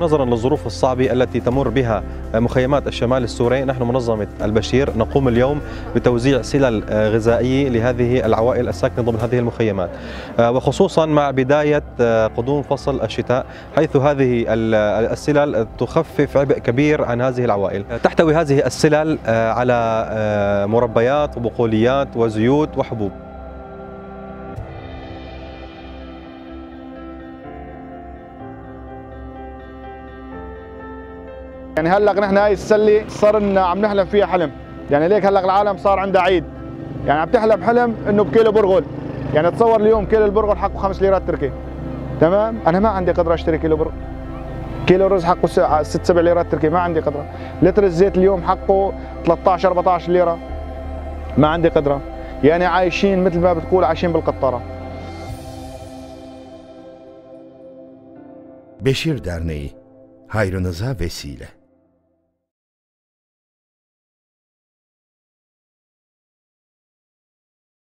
نظرا للظروف الصعبة التي تمر بها مخيمات الشمال السوري. نحن منظمة البشير. نقوم اليوم بتوزيع سلل غذائية لهذه العوائل الساكنة ضمن هذه المخيمات. وخصوصا مع بداية قدوم فصل الشتاء حيث هذه السلل تخفف عبء كبير عن هذه العوائل. تحتوي هذه السلل على مربيات وبقوليات وزيوت وحبوب. يعني هلأ نحن هاي السلة صرنا عم نحلم فيها حلم. يعني ليك هلأ العالم صار عندها عيد. يعني عم تحلم حلم إنه بكيلو برغل يعني تصور اليوم كيلو البرغل حقه 5 ليرات تركي. تمام؟ أنا ما عندي قدرة أشتري كيلو برغل. كيلو رز حقه 6 7 ليرات تركي. ما عندي قدرة. لتر الزيت اليوم حقه 13 14 ليرة. ما عندي قدرة. يعني عايشين مثل ما بتقول عايشين بالقطارة. Beşir Derneği hayrınıza vesile.